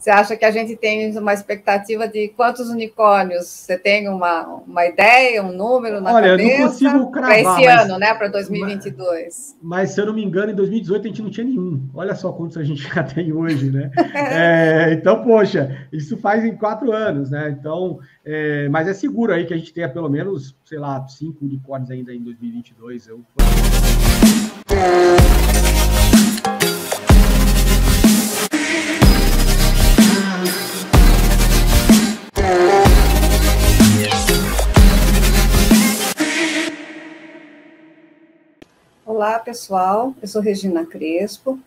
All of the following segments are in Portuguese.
Você acha que a gente tem uma expectativa de quantos unicórnios? Você tem uma, uma ideia, um número na Olha, cabeça? Olha, não consigo cravar. Para esse mas, ano, né? Para 2022. Mas, mas, se eu não me engano, em 2018 a gente não tinha nenhum. Olha só quantos a gente já tem hoje, né? é, então, poxa, isso faz em quatro anos, né? Então, é, mas é seguro aí que a gente tenha pelo menos, sei lá, cinco unicórnios ainda em 2022. Eu... Olá, pessoal. Eu sou Regina Crespo.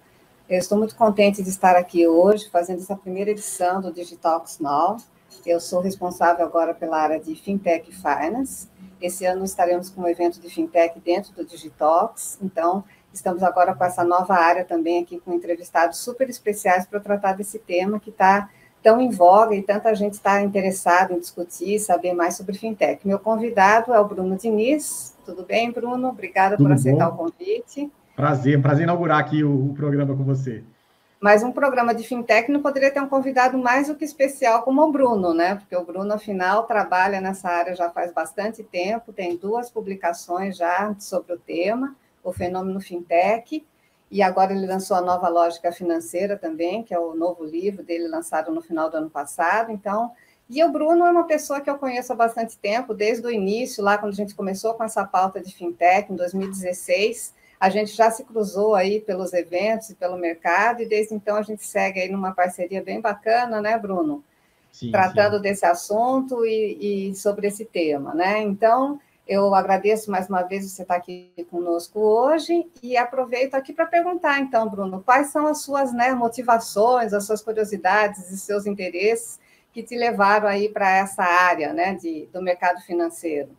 Eu estou muito contente de estar aqui hoje, fazendo essa primeira edição do Digitalks Now. Eu sou responsável agora pela área de Fintech Finance. Esse ano estaremos com um evento de Fintech dentro do Digitalks, então estamos agora com essa nova área também aqui com entrevistados super especiais para tratar desse tema que está tão em voga e tanta gente está interessada em discutir, saber mais sobre fintech. Meu convidado é o Bruno Diniz. Tudo bem, Bruno? Obrigada Tudo por aceitar bom? o convite. Prazer, prazer inaugurar aqui o, o, programa com você. Mas um programa de fintech não poderia ter um convidado mais do que especial como o Bruno, né? Porque o Bruno, afinal, trabalha nessa área já faz bastante tempo, tem duas publicações já sobre o tema, o fenômeno fintech, e agora ele lançou a nova lógica financeira também, que é o novo livro dele lançado no final do ano passado. Então, e o Bruno é uma pessoa que eu conheço há bastante tempo, desde o início, lá quando a gente começou com essa pauta de fintech em 2016. A gente já se cruzou aí pelos eventos e pelo mercado, e desde então a gente segue aí numa parceria bem bacana, né, Bruno? Sim, Tratando sim. desse assunto e, e sobre esse tema, né? Então, eu agradeço mais uma vez você estar aqui conosco hoje e aproveito aqui para perguntar, então, Bruno, quais são as suas né, motivações, as suas curiosidades e seus interesses que te levaram aí para essa área né, de, do mercado financeiro?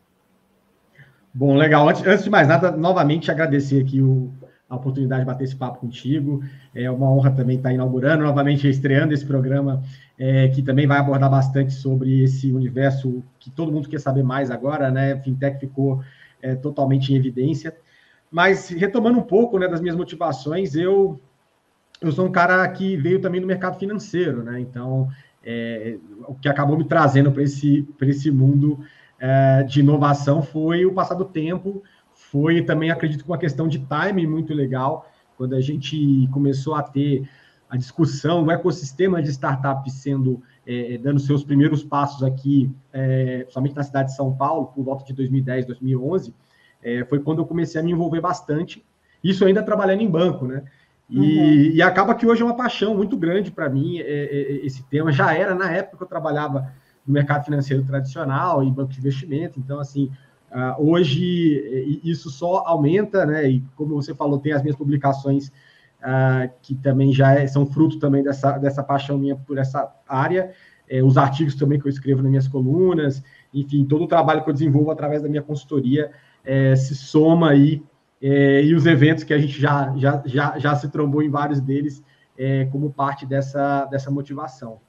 Bom, legal. Antes, antes de mais nada, novamente agradecer aqui o, a oportunidade de bater esse papo contigo. É uma honra também estar inaugurando, novamente estreando esse programa, é, que também vai abordar bastante sobre esse universo que todo mundo quer saber mais agora, né? Fintech ficou é, totalmente em evidência. Mas retomando um pouco né, das minhas motivações, eu, eu sou um cara que veio também do mercado financeiro, né? Então, é, o que acabou me trazendo para esse, esse mundo é, de inovação foi o passar do tempo foi também, acredito, uma questão de timing muito legal, quando a gente começou a ter a discussão, o ecossistema de startups sendo, é, dando seus primeiros passos aqui, é, somente na cidade de São Paulo, por volta de 2010, 2011, é, foi quando eu comecei a me envolver bastante, isso ainda trabalhando em banco, né? E, uhum. e acaba que hoje é uma paixão muito grande para mim é, é, esse tema. Já era na época que eu trabalhava no mercado financeiro tradicional, em banco de investimento, então, assim, Uh, hoje isso só aumenta, né? E como você falou, tem as minhas publicações uh, que também já é, são fruto também dessa, dessa paixão minha por essa área, é, os artigos também que eu escrevo nas minhas colunas, enfim, todo o trabalho que eu desenvolvo através da minha consultoria é, se soma aí é, e os eventos que a gente já, já, já, já se trombou em vários deles é, como parte dessa, dessa motivação.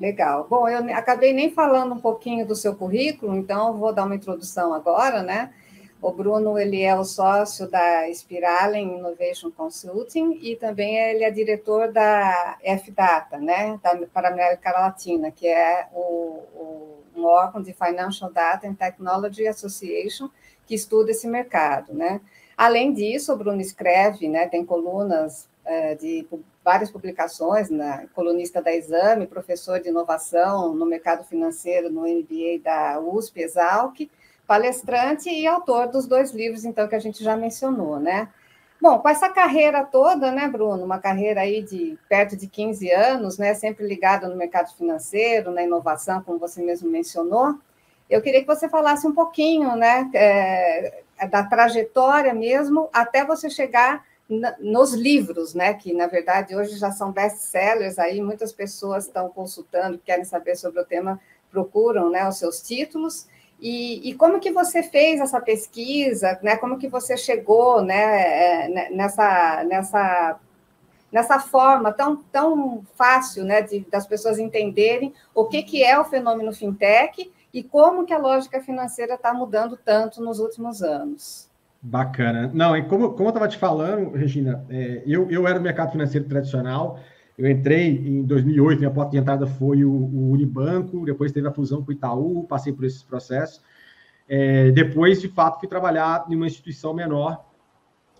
Legal. Bom, eu acabei nem falando um pouquinho do seu currículo, então vou dar uma introdução agora, né? O Bruno, ele é o sócio da Spiralen Innovation Consulting e também ele é diretor da FData, né, da, para a América Latina, que é o, o, um órgão de Financial Data and Technology Association que estuda esse mercado, né. Além disso, o Bruno escreve, né, tem colunas é, de várias publicações, na colunista da Exame, professor de inovação no mercado financeiro no MBA da USP, Exalc, palestrante e autor dos dois livros, então, que a gente já mencionou, né? Bom, com essa carreira toda, né, Bruno, uma carreira aí de perto de 15 anos, né, sempre ligada no mercado financeiro, na inovação, como você mesmo mencionou, eu queria que você falasse um pouquinho, né, é, da trajetória mesmo, até você chegar nos livros, né, que na verdade hoje já são best-sellers, aí muitas pessoas estão consultando, querem saber sobre o tema, procuram, né, os seus títulos, e, e, como que você fez essa pesquisa, né, como que você chegou, né, é, né, nessa, nessa, nessa forma tão, tão fácil, né, de, das pessoas entenderem o que, que é o fenômeno fintech e como que a lógica financeira está mudando tanto nos últimos anos. Bacana. Não, e como, como eu estava te falando, Regina, é, eu, eu era no mercado financeiro tradicional, Eu entrei em 2008, minha porta de entrada foi o, o Unibanco, depois teve a fusão com o Itaú, passei por esses processos. É, depois, de fato, fui trabalhar em uma instituição menor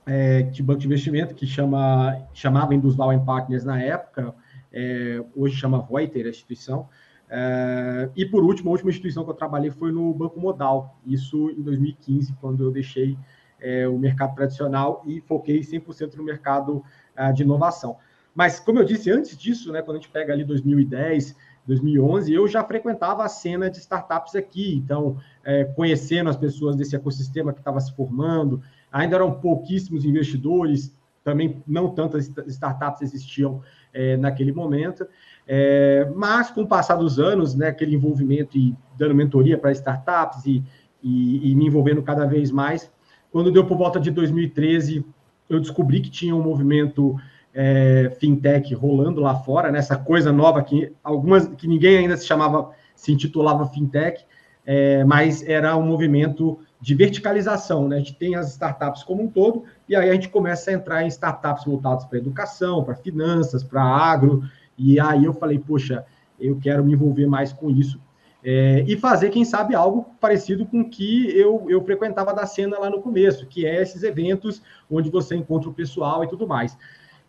é, de banco de investimento, que chama, chamava Indusval Partners na época, é, hoje chama Reuter, a instituição. É, e, por último, a última instituição que eu trabalhei foi no Banco Modal, isso em 2015, quando eu deixei é, o mercado tradicional e foquei 100% no mercado é, de inovação. Mas, como eu disse antes disso, né, quando a gente pega ali 2010, 2011, eu já frequentava a cena de startups aqui, então, é, conhecendo as pessoas desse ecossistema que estava se formando, ainda eram pouquíssimos investidores, também não tantas startups existiam é, naquele momento, é, mas com o passar dos anos, né, aquele envolvimento e dando mentoria para startups e, e, e me envolvendo cada vez mais, quando deu por volta de 2013, eu descobri que tinha um movimento é, fintech rolando lá fora, nessa né, coisa nova que algumas que ninguém ainda se chamava, se intitulava fintech, é, mas era um movimento de verticalização, né? A gente tem as startups como um todo, e aí a gente começa a entrar em startups voltadas para educação, para finanças, para agro, e aí eu falei, poxa, eu quero me envolver mais com isso. É, e fazer, quem sabe, algo parecido com o que eu, eu frequentava da cena lá no começo, que é esses eventos onde você encontra o pessoal e tudo mais.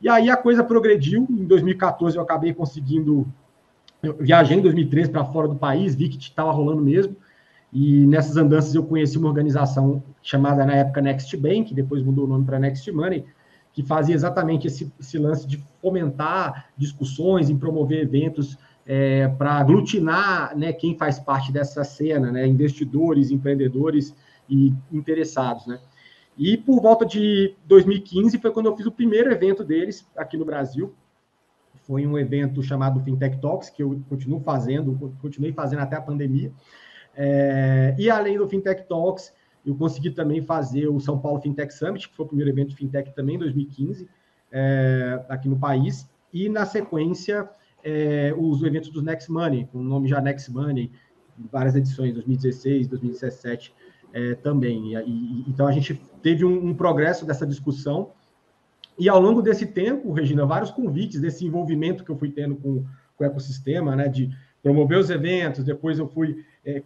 E aí a coisa progrediu. Em 2014 eu acabei conseguindo. Eu viajei em 2013 para fora do país, vi que estava rolando mesmo. E nessas andanças eu conheci uma organização chamada na época Next Bank, depois mudou o nome para Next Money, que fazia exatamente esse, esse lance de fomentar discussões, em promover eventos é, para aglutinar né, quem faz parte dessa cena, né, investidores, empreendedores e interessados. Né? E por volta de 2015 foi quando eu fiz o primeiro evento deles aqui no Brasil. Foi um evento chamado Fintech Talks, que eu continuo fazendo, continuei fazendo até a pandemia. É, e além do Fintech Talks, eu consegui também fazer o São Paulo Fintech Summit, que foi o primeiro evento fintech também em 2015, é, aqui no país. E na sequência, é, os eventos dos Next Money, com o nome já Next Money, várias edições, 2016, 2017 é, também. E, e, então a gente teve um, um, progresso dessa discussão. E ao longo desse tempo, Regina, vários convites desse envolvimento que eu fui tendo com, com o ecossistema, né, de promover os eventos, depois eu fui é,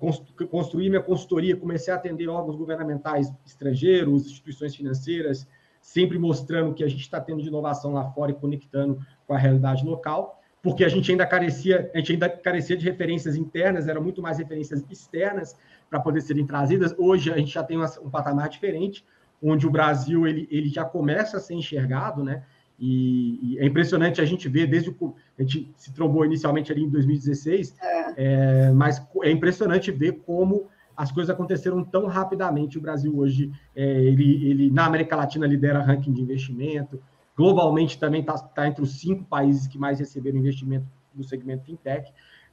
construir minha consultoria, comecei a atender órgãos governamentais estrangeiros, instituições financeiras, sempre mostrando que a gente está tendo de inovação lá fora e conectando com a realidade local, porque a gente ainda carecia, a gente ainda carecia de referências internas, eram muito mais referências externas, para poder serem trazidas. Hoje a gente já tem um patamar diferente, onde o Brasil ele, ele já começa a ser enxergado, né? E, e, é impressionante a gente ver desde o a gente se trombou inicialmente ali em 2016, é. É, mas é impressionante ver como as coisas aconteceram tão rapidamente. O Brasil hoje é, ele, ele na América Latina lidera ranking de investimento, globalmente também está tá entre os cinco países que mais receberam investimento no segmento fintech.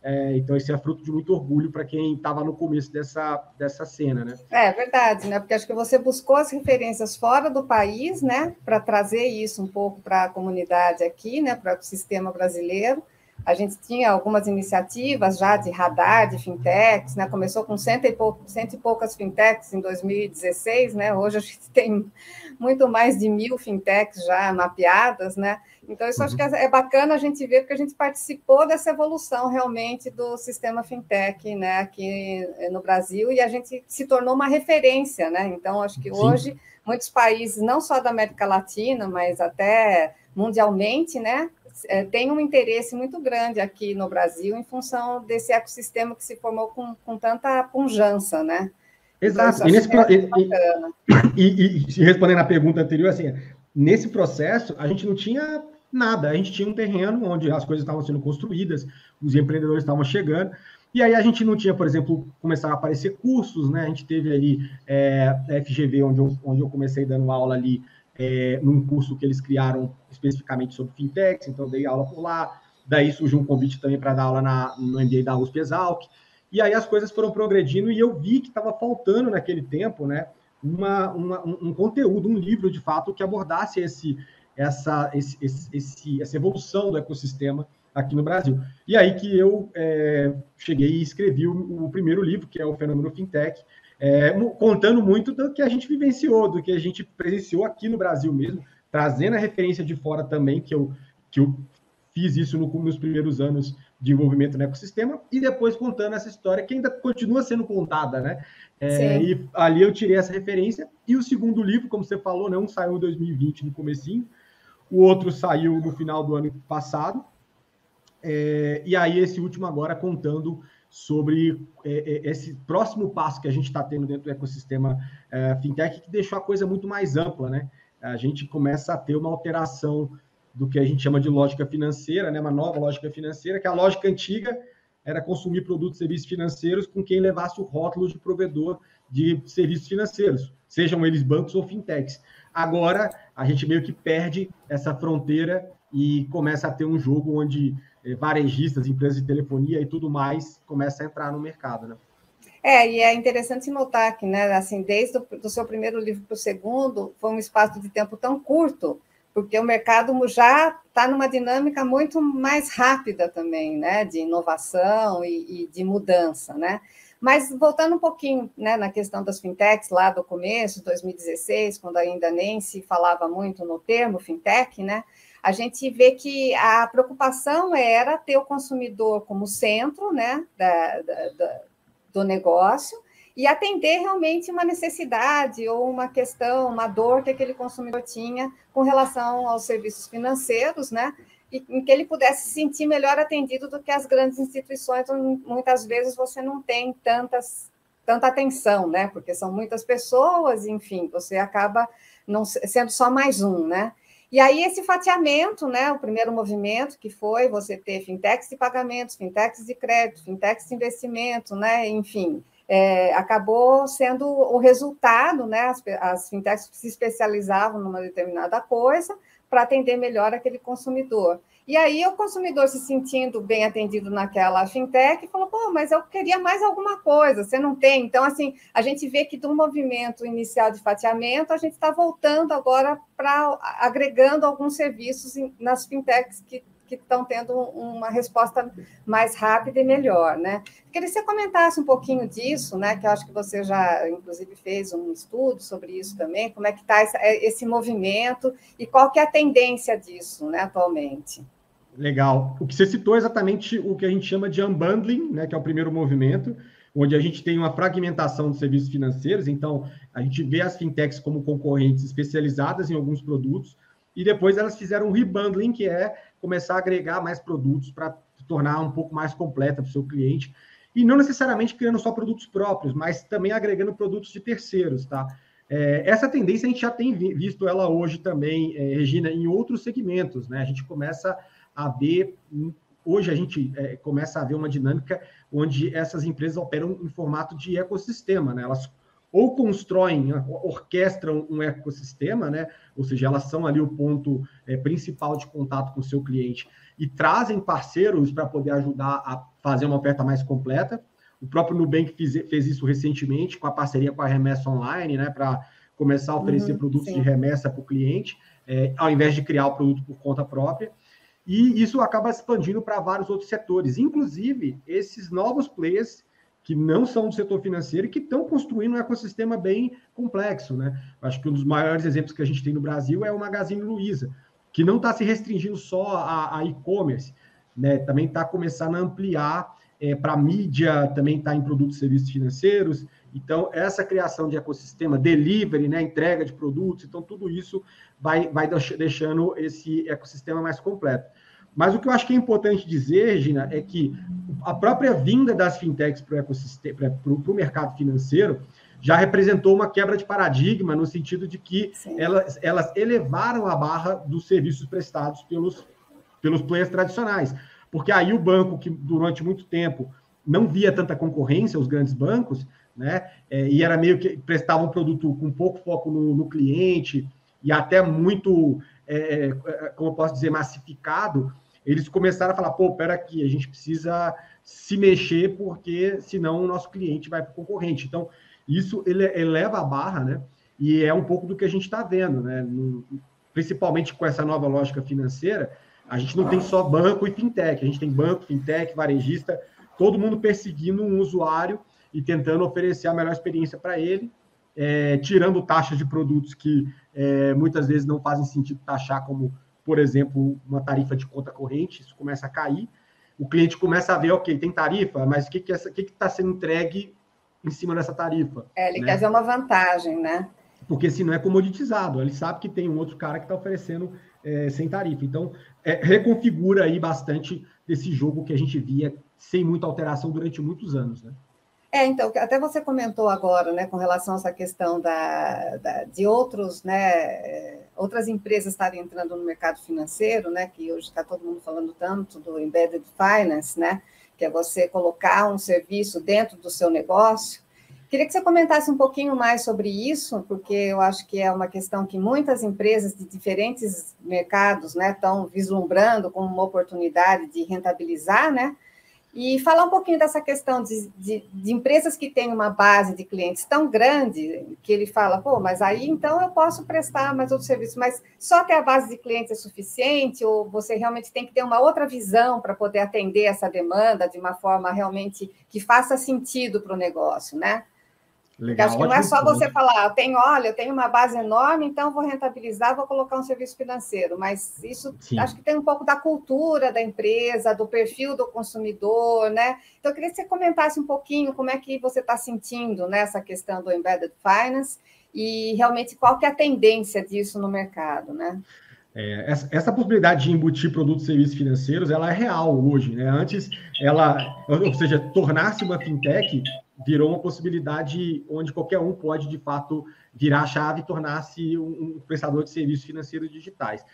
É, então, isso é fruto de muito orgulho para quem estava no começo dessa, dessa cena, né? É verdade, né? Porque acho que você buscou as referências fora do país, né? Para trazer isso um pouco para a comunidade aqui, né? Para o sistema brasileiro. A gente tinha algumas iniciativas já de radar de fintechs, né? Começou com cento e, pou, cento e poucas fintechs em 2016, né? Hoje a gente tem muito mais de mil fintechs já mapeadas, né? Então, isso uhum. acho que é, é bacana a gente ver, porque a gente participou dessa evolução realmente do sistema fintech, né, aqui no Brasil, e a gente se tornou uma referência, né? Então, acho que Sim. hoje muitos países, não só da América Latina, mas até mundialmente, né, é, tem um interesse muito grande aqui no Brasil em função desse ecossistema que se formou com, com tanta pujança, né? Exato. Então, e, nesse, e, e, e, respondendo à pergunta anterior, assim, nesse processo, a gente não tinha nada, a gente tinha um terreno onde as coisas estavam sendo construídas, os empreendedores estavam chegando, e aí a gente não tinha, por exemplo, começar a aparecer cursos, né? A gente teve ali é, a FGV, onde eu, onde eu comecei dando aula ali é, num curso que eles criaram especificamente sobre fintechs, então dei aula por lá. Daí surgiu um convite também para dar aula na, no MBA da USP Exalc. E aí as coisas foram progredindo e eu vi que estava faltando naquele tempo, né, uma, uma, um, conteúdo, um livro de fato que abordasse esse, essa, esse, esse, essa evolução do ecossistema aqui no Brasil. E aí que eu é, cheguei e escrevi o, o, primeiro livro, que é o Fenômeno Fintech, é, contando muito do que a gente vivenciou, do que a gente presenciou aqui no Brasil mesmo, trazendo a referência de fora também, que eu, que eu fiz isso no, nos primeiros anos de envolvimento no ecossistema, e depois contando essa história que ainda continua sendo contada, né? É, e ali eu tirei essa referência. E o segundo livro, como você falou, né, um saiu em 2020, no comecinho, o outro saiu no final do ano passado, é, e aí esse último agora contando sobre é, é esse próximo passo que a gente está tendo dentro do ecossistema é, fintech, que deixou a coisa muito mais ampla, né? A gente começa a ter uma alteração do que a gente chama de lógica financeira, né? uma nova lógica financeira, que a lógica antiga era consumir produtos e serviços financeiros com quem levasse o rótulo de provedor de serviços financeiros, sejam eles bancos ou fintechs. Agora, a gente meio que perde essa fronteira e começa a ter um jogo onde eh, varejistas, empresas de telefonia e tudo mais começa a entrar no mercado, né? É, e é interessante notar que, né, assim, desde o seu primeiro livro para o segundo, foi um espaço de tempo tão curto porque o mercado já está numa dinâmica muito mais rápida também, né, de inovação e, e, de mudança, né? Mas voltando um pouquinho né, na questão das fintechs, lá do começo, 2016, quando ainda nem se falava muito no termo fintech, né? A gente vê que a preocupação era ter o consumidor como centro né, da, da, da do negócio e atender realmente uma necessidade ou uma questão, uma dor que aquele consumidor tinha com relação aos serviços financeiros, né? E em que ele pudesse se sentir melhor atendido do que as grandes instituições, onde muitas vezes você não tem tantas, tanta atenção, né? Porque são muitas pessoas, enfim, você acaba não sendo só mais um, né? E aí, esse fatiamento, né, o primeiro movimento que foi você ter fintechs de pagamentos, fintechs de crédito, fintechs de investimento, né, enfim, é, acabou sendo o resultado, né? As, as fintechs se especializavam numa determinada coisa para atender melhor aquele consumidor. E aí o consumidor se sentindo bem atendido naquela fintech falou, pô, mas eu queria mais alguma coisa, você não tem. Então, assim, a gente vê que do movimento inicial de fatiamento, a gente está voltando agora para agregando alguns serviços nas fintechs que que estão tendo uma resposta mais rápida e melhor, né? Queria que você comentasse um pouquinho disso, né? Que eu acho que você já, inclusive, fez um estudo sobre isso também, como é que está esse, é, esse, movimento e qual que é a tendência disso, né, atualmente. Legal. O que você citou é exatamente o que a gente chama de unbundling, né? Que é o primeiro movimento, onde a gente tem uma fragmentação de serviços financeiros, então a gente vê as fintechs como concorrentes especializadas em alguns produtos, e depois elas fizeram um rebundling, que é começar a agregar mais produtos para tornar um pouco mais completa para o seu cliente. E não necessariamente criando só produtos próprios, mas também agregando produtos de terceiros, tá? É, essa tendência a gente já tem visto ela hoje também, é, Regina, em outros segmentos, né? A gente começa a ver, hoje a gente é, começa a ver uma dinâmica onde essas empresas operam em formato de ecossistema, né? Elas ou constroem, orquestram um ecossistema, né? Ou seja, elas são ali o ponto é, principal de contato com o seu cliente e trazem parceiros para poder ajudar a fazer uma oferta mais completa. O próprio Nubank fez, fez isso recentemente com a parceria com a Remessa Online, né? Para começar a oferecer uhum, produtos sim. de remessa para o cliente, é, ao invés de criar o produto por conta própria. E isso acaba expandindo para vários outros setores, inclusive esses novos players que não são do setor financeiro e que estão construindo um ecossistema bem complexo, né? Acho que um dos maiores exemplos que a gente tem no Brasil é o Magazine Luiza, que não está se restringindo só a, a e-commerce, né? Também está começando a ampliar é, para mídia, também está em produtos e serviços financeiros. Então, essa criação de ecossistema, delivery, né, entrega de produtos, então tudo isso vai, vai deixando esse ecossistema mais completo. Mas o que eu acho que é importante dizer, Regina, é que a própria vinda das fintechs para o ecossistema, para o mercado financeiro, já representou uma quebra de paradigma, no sentido de que elas, elas elevaram a barra dos serviços prestados pelos, pelos players tradicionais. Porque aí o banco, que durante muito tempo não via tanta concorrência, os grandes bancos, né, é, e era meio que prestava um produto com pouco foco no, no cliente e até muito, é, é como eu posso dizer, massificado, eles começaram a falar, pô, pera aqui, a gente precisa se mexer, porque senão o nosso cliente vai para o concorrente. Então, isso ele eleva a barra, né? E é um pouco do que a gente está vendo, né? No, principalmente com essa nova lógica financeira, a gente não tem só banco e fintech, a gente tem banco, fintech, varejista, todo mundo perseguindo um usuário e tentando oferecer a melhor experiência para ele, é, tirando taxas de produtos que é, muitas vezes não fazem sentido taxar como por exemplo, uma tarifa de conta corrente, isso começa a cair, o cliente começa a ver, ok, tem tarifa, mas o que está que que, tá sendo entregue em cima dessa tarifa? É, ele né? quer ver uma vantagem, né? Porque se não é comoditizado, ele sabe que tem um outro cara que está oferecendo é, sem tarifa. Então, é, reconfigura aí bastante desse jogo que a gente via sem muita alteração durante muitos anos, né? É, então, até você comentou agora, né, com relação a essa questão da, da, de outros, né, outras empresas estarem entrando no mercado financeiro, né, que hoje está todo mundo falando tanto do embedded finance, né, que é você colocar um serviço dentro do seu negócio. Queria que você comentasse um pouquinho mais sobre isso, porque eu acho que é uma questão que muitas empresas de diferentes mercados, né, estão vislumbrando como uma oportunidade de rentabilizar, né, e falar um pouquinho dessa questão de, de, de, empresas que têm uma base de clientes tão grande que ele fala, pô, mas aí então eu posso prestar mais outros serviços, mas só ter a base de clientes é suficiente ou você realmente tem que ter uma outra visão para poder atender essa demanda de uma forma realmente que faça sentido para o negócio, né? Legal, acho que não é só você falar, eu tenho, olha, eu tenho uma base enorme, então vou rentabilizar, vou colocar um serviço financeiro. Mas isso Sim. acho que tem um pouco da cultura da empresa, do perfil do consumidor, né? Então, eu queria que você comentasse um pouquinho como é que você está sentindo nessa questão do embedded finance e realmente qual que é a tendência disso no mercado, né? É, essa, essa, possibilidade de embutir produtos e serviços financeiros, ela é real hoje, né? Antes, ela, ou seja, tornar-se uma fintech virou uma possibilidade onde qualquer um pode, de fato, virar a chave e tornar-se um, prestador de serviços financeiros digitais.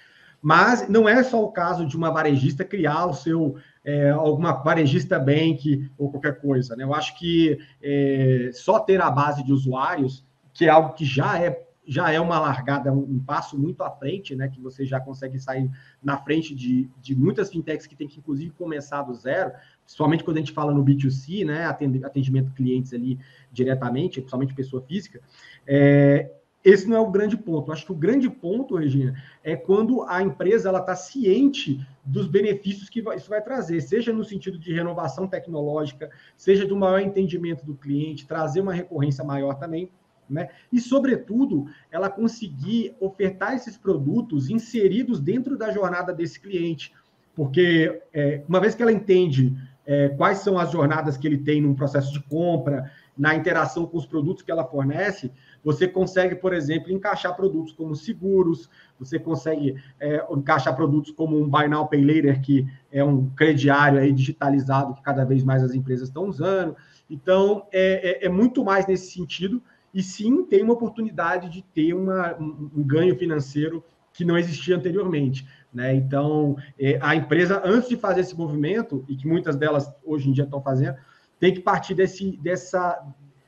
Mas não é só o caso de uma varejista criar o seu é, alguma varejista bank ou qualquer coisa. Né? Eu acho que é, só ter a base de usuários, que é algo que já é já é uma largada, um, passo muito à frente, né? Que você já consegue sair na frente de, de muitas fintechs que tem que, inclusive, começar do zero principalmente quando a gente fala no B2C, né, atendimento clientes ali diretamente, principalmente pessoa física, é, esse não é o grande ponto. Acho que o grande ponto, Regina, é quando a empresa ela está ciente dos benefícios que isso vai trazer, seja no sentido de renovação tecnológica, seja do maior entendimento do cliente, trazer uma recorrência maior também, né? E, sobretudo, ela conseguir ofertar esses produtos inseridos dentro da jornada desse cliente. Porque, é, uma vez que ela entende é, quais são as jornadas que ele tem no processo de compra, na interação com os produtos que ela fornece, você consegue, por exemplo, encaixar produtos como seguros, você consegue é, encaixar produtos como um Buy Now Pay Later, que é um crediário aí digitalizado que cada vez mais as empresas estão usando. Então, é, é, é muito mais nesse sentido, e sim tem uma oportunidade de ter uma, um, um ganho financeiro que não existia anteriormente. Né? Então, é, a empresa, antes de fazer esse movimento, e que muitas delas hoje em dia estão fazendo, tem que partir desse, dessa,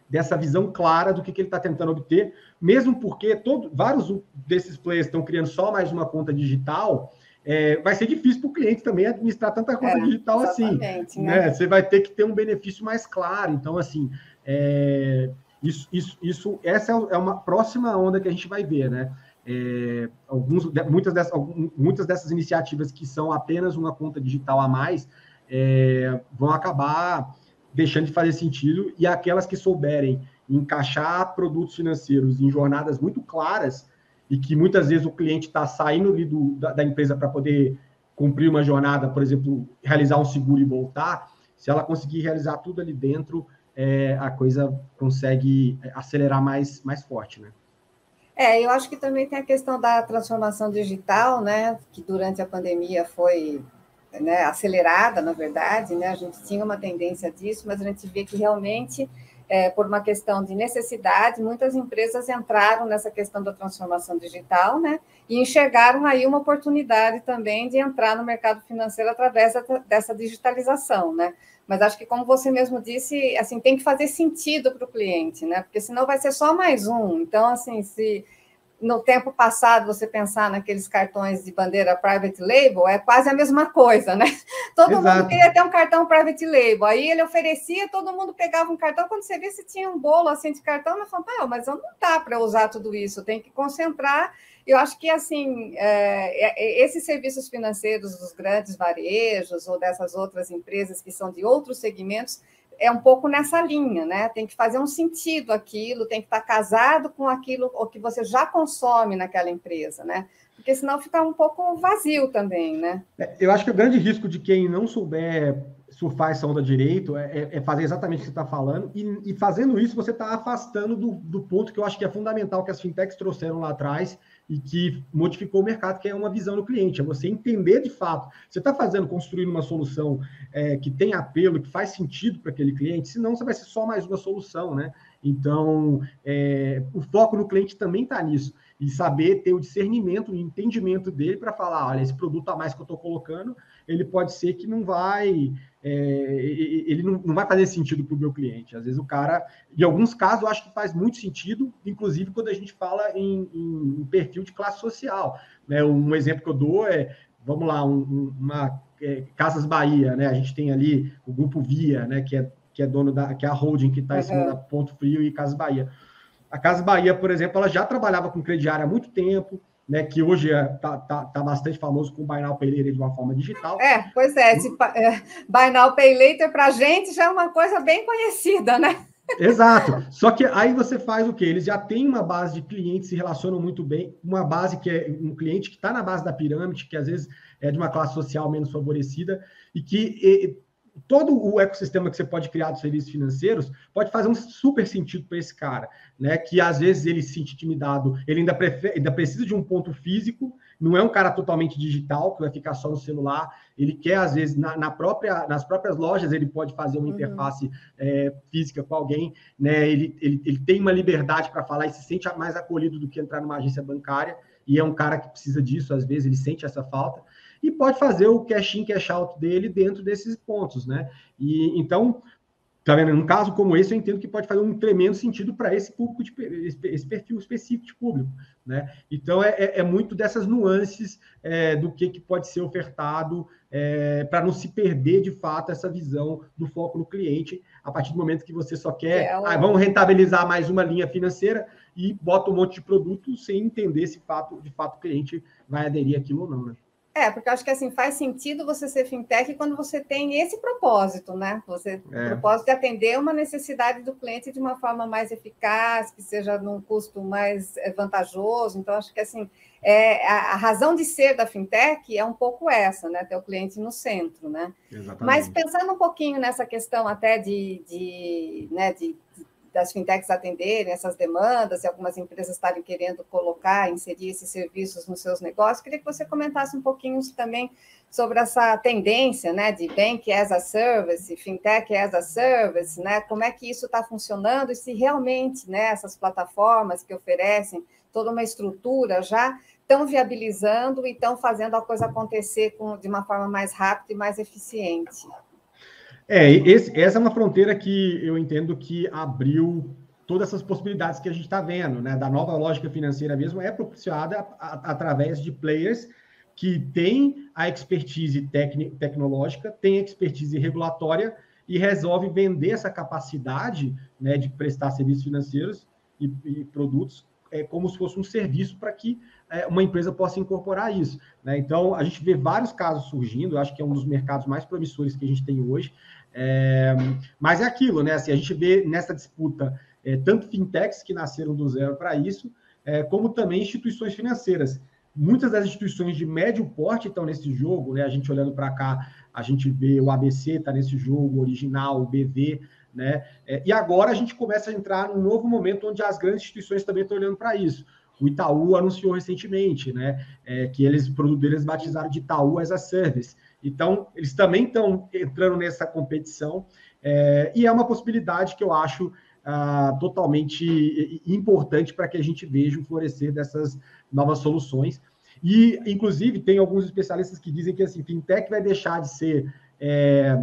dessa visão clara do que, que ele está tentando obter, mesmo porque todo, vários desses players estão criando só mais uma conta digital, é, vai ser difícil para o cliente também administrar tanta conta é, digital assim. Né? né? Você vai ter que ter um benefício mais claro. Então, assim, é, isso, isso, isso, essa é uma próxima onda que a gente vai ver, né? É, alguns, muitas, dessas, muitas dessas iniciativas que são apenas uma conta digital a mais é, vão acabar deixando de fazer sentido e aquelas que souberem encaixar produtos financeiros em jornadas muito claras e que muitas vezes o cliente está saindo ali do, da, da empresa para poder cumprir uma jornada, por exemplo, realizar um seguro e voltar, se ela conseguir realizar tudo ali dentro, é, a coisa consegue acelerar mais, mais forte, né? É, eu acho que também tem a questão da transformação digital, né, que durante a pandemia foi né, acelerada, na verdade, né, a gente tinha uma tendência disso, mas a gente vê que realmente, é, por uma questão de necessidade, muitas empresas entraram nessa questão da transformação digital, né, e enxergaram aí uma oportunidade também de entrar no mercado financeiro através dessa digitalização, né, mas acho que, como você mesmo disse, assim, tem que fazer sentido para o cliente, né? Porque senão vai ser só mais um. Então, assim, se no tempo passado você pensar naqueles cartões de bandeira private label, é quase a mesma coisa, né? Todo Exato. mundo queria ter um cartão private label. Aí ele oferecia, todo mundo pegava um cartão. Quando você vê se tinha um bolo assim de cartão, eu falava, mas não dá para usar tudo isso, tem que concentrar eu acho que assim é, é, é, esses serviços financeiros dos grandes varejos ou dessas outras empresas que são de outros segmentos é um pouco nessa linha, né? Tem que fazer um sentido aquilo, tem que estar casado com aquilo o que você já consome naquela empresa, né? Porque senão fica um pouco vazio também, né? É, eu acho que o grande risco de quem não souber surfar essa onda direito é, é, fazer exatamente o que você está falando, e, e, fazendo isso você está afastando do, do ponto que eu acho que é fundamental que as fintechs trouxeram lá atrás, e que modificou o mercado, que é uma visão do cliente, é você entender de fato. Você está fazendo, construindo uma solução é, que tem apelo, que faz sentido para aquele cliente, senão você vai ser só mais uma solução, né? Então, é, o foco no cliente também está nisso. E saber ter o discernimento, o entendimento dele para falar, olha, esse produto a mais que eu estou colocando, ele pode ser que não vai é, ele não, não, vai fazer sentido para o meu cliente. Às vezes o cara, em alguns casos, eu acho que faz muito sentido, inclusive quando a gente fala em, em, em perfil de classe social. Né? Um exemplo que eu dou é, vamos lá, um, uma é, Casas Bahia, né? A gente tem ali o grupo Via, né? Que é, que é dono da, que é a holding que está em cima da Ponto Frio e Casas Bahia. A Casas Bahia, por exemplo, ela já trabalhava com crediário há muito tempo, né, que hoje está é, tá, tá, tá bastante famoso com o Buy Now Pay Later de uma forma digital. É, pois é, esse é, Buy Now Pay Later para a gente já é uma coisa bem conhecida, né? Exato. Só que aí você faz o quê? Eles já têm uma base de clientes, se relacionam muito bem, uma base que é um cliente que está na base da pirâmide, que às vezes é de uma classe social menos favorecida, e que todo o ecossistema que você pode criar dos serviços financeiros pode fazer um super sentido para esse cara, né? Que às vezes ele se sente intimidado, ele ainda, prefere, ainda precisa de um ponto físico, não é um cara totalmente digital que vai ficar só no celular. Ele quer às vezes na, na própria, nas próprias lojas ele pode fazer uma uhum. interface é, física com alguém, né? Ele, ele, ele tem uma liberdade para falar e se sente mais acolhido do que entrar numa agência bancária. E é um cara que precisa disso, às vezes ele sente essa falta e pode fazer o cash in, cash out dele dentro desses pontos, né? E então, tá vendo? Num caso como esse, eu entendo que pode fazer um tremendo sentido para esse público, de, esse perfil específico de público, né? Então, é, é, é muito dessas nuances é, do que, que pode ser ofertado é, para não se perder, de fato, essa visão do foco no cliente, a partir do momento que você só quer, é, ah, vamos rentabilizar mais uma linha financeira e bota um monte de produto sem entender se fato, de fato o cliente vai aderir àquilo ou não, né? É, porque eu acho que assim faz sentido você ser fintech quando você tem esse propósito, né? Você é. propósito de atender uma necessidade do cliente de uma forma mais eficaz, que seja num custo mais eh, vantajoso. Então, acho que assim é, a, a razão de ser da fintech é um pouco essa, né? Ter o cliente no centro, né? Exatamente. Mas pensando um pouquinho nessa questão até de, de, né, de, de das fintechs atenderem essas demandas e algumas empresas estarem querendo colocar, inserir esses serviços nos seus negócios. Queria que você comentasse um pouquinho também sobre essa tendência né, de Bank as a Service, Fintech as a Service, né, como é que isso está funcionando e se realmente né, essas plataformas que oferecem toda uma estrutura já estão viabilizando e estão fazendo a coisa acontecer com, de uma forma mais rápida e mais eficiente. É, esse, essa é uma fronteira que eu entendo que abriu todas essas possibilidades que a gente está vendo, né? Da nova lógica financeira mesmo, é propiciada a, a, através de players que têm a expertise tecnológica, têm expertise regulatória e resolve vender essa capacidade né, de prestar serviços financeiros e, e produtos é, como se fosse um serviço para que é, uma empresa possa incorporar isso. Né? Então, a gente vê vários casos surgindo, acho que é um dos mercados mais promissores que a gente tem hoje. É, mas é aquilo, né? Assim, a gente vê nessa disputa é, tanto fintechs que nasceram do zero para isso, é, como também instituições financeiras. Muitas das instituições de médio porte estão nesse jogo, né? A gente olhando para cá, a gente vê o ABC está nesse jogo, original, o BV, né? É, e agora a gente começa a entrar num novo momento onde as grandes instituições também estão olhando para isso. O Itaú anunciou recentemente, né, é, que eles, o produto deles batizaram de Itaú as a Service. Então, eles também estão entrando nessa competição, é, e é uma possibilidade que eu acho ah, totalmente importante para que a gente veja o florescer dessas novas soluções. E, inclusive, tem alguns especialistas que dizem que assim, fintech vai deixar de ser é,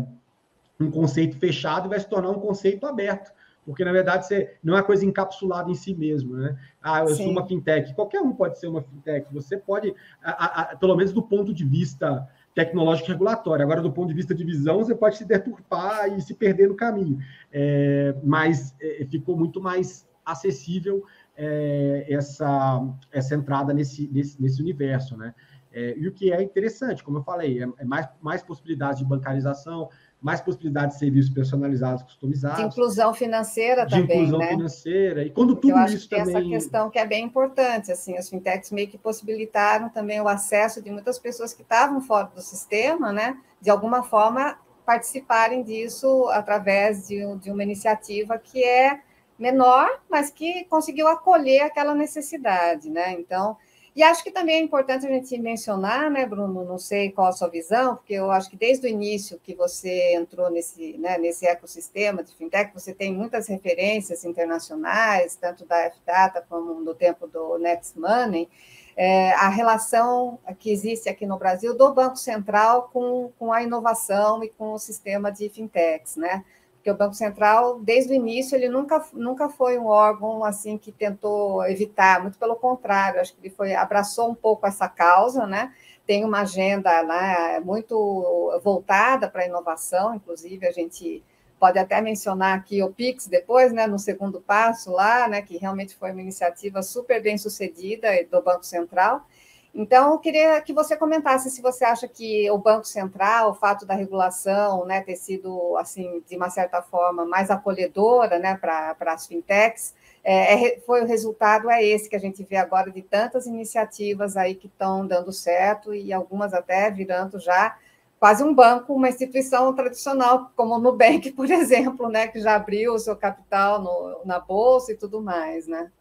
um conceito fechado e vai se tornar um conceito aberto porque na verdade você não é uma coisa encapsulada em si mesmo, né? Ah, eu Sim. sou uma fintech. Qualquer um pode ser uma fintech. Você pode, a, a, pelo menos do ponto de vista tecnológico regulatório. Agora, do ponto de vista de visão, você pode se deturpar e se perder no caminho. É, mas é, ficou muito mais acessível é, essa, essa entrada nesse, nesse, nesse universo, né? É, e o que é interessante, como eu falei, é, é mais, mais possibilidades de bancarização, mais possibilidades de serviços personalizados, customizados. De inclusão financeira de também, De inclusão né? financeira. E quando tudo Eu acho isso que também... essa questão que é bem importante, assim, as fintechs meio que possibilitaram também o acesso de muitas pessoas que estavam fora do sistema, né? De alguma forma participarem disso através de, de uma iniciativa que é menor, mas que conseguiu acolher aquela necessidade, né? Então, e acho que também é importante a gente mencionar, né, Bruno? Não sei qual a sua visão, porque eu acho que desde o início que você entrou nesse, né, nesse ecossistema de fintech, você tem muitas referências internacionais, tanto da F-Data como do tempo do Next Money, é, a relação que existe aqui no Brasil do Banco Central com, com a inovação e com o sistema de fintechs, né? Porque o Banco Central, desde o início, ele nunca, nunca foi um órgão assim que tentou evitar, muito pelo contrário, acho que ele foi abraçou um pouco essa causa, né? Tem uma agenda né, muito voltada para a inovação, inclusive a gente pode até mencionar aqui o Pix depois, né, no segundo passo lá, né, que realmente foi uma iniciativa super bem sucedida do Banco Central. Então, eu queria que você comentasse se você acha que o Banco Central, o fato da regulação né, ter sido, assim, de uma certa forma, mais acolhedora né, para as fintechs, é, é, foi o resultado é esse que a gente vê agora de tantas iniciativas aí que estão dando certo e algumas até virando já quase um banco, uma instituição tradicional, como o Nubank, por exemplo, né, que já abriu o seu capital no, na bolsa e tudo mais, né?